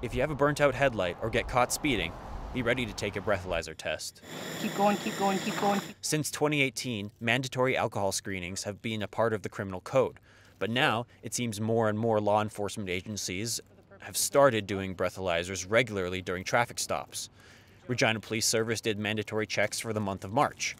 If you have a burnt out headlight or get caught speeding, be ready to take a breathalyzer test. Keep going, keep going, keep going. Keep Since 2018, mandatory alcohol screenings have been a part of the criminal code. But now, it seems more and more law enforcement agencies have started doing breathalyzers regularly during traffic stops. Regina Police Service did mandatory checks for the month of March.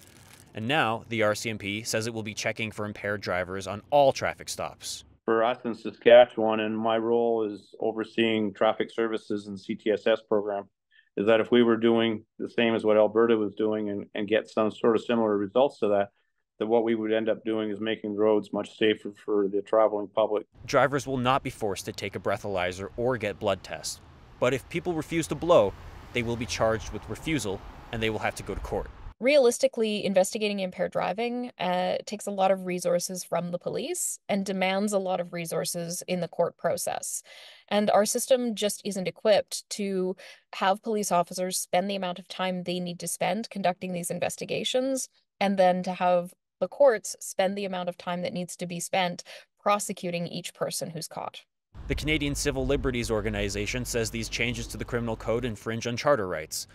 And now, the RCMP says it will be checking for impaired drivers on all traffic stops. For us in Saskatchewan, and my role is overseeing traffic services and CTSS program, is that if we were doing the same as what Alberta was doing and, and get some sort of similar results to that, that what we would end up doing is making roads much safer for the traveling public. Drivers will not be forced to take a breathalyzer or get blood tests. But if people refuse to blow, they will be charged with refusal and they will have to go to court. Realistically, investigating impaired driving uh, takes a lot of resources from the police and demands a lot of resources in the court process. And our system just isn't equipped to have police officers spend the amount of time they need to spend conducting these investigations, and then to have the courts spend the amount of time that needs to be spent prosecuting each person who's caught. The Canadian Civil Liberties Organization says these changes to the criminal code infringe on charter rights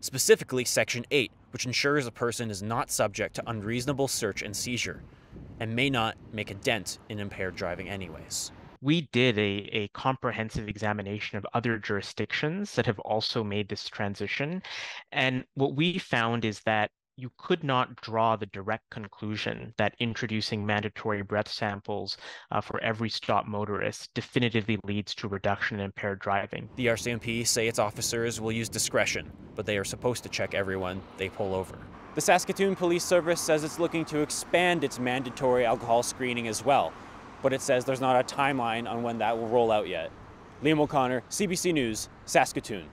specifically Section 8, which ensures a person is not subject to unreasonable search and seizure and may not make a dent in impaired driving anyways. We did a, a comprehensive examination of other jurisdictions that have also made this transition. And what we found is that you could not draw the direct conclusion that introducing mandatory breath samples uh, for every stop motorist definitively leads to reduction in impaired driving. The RCMP say its officers will use discretion, but they are supposed to check everyone they pull over. The Saskatoon Police Service says it's looking to expand its mandatory alcohol screening as well, but it says there's not a timeline on when that will roll out yet. Liam O'Connor, CBC News, Saskatoon.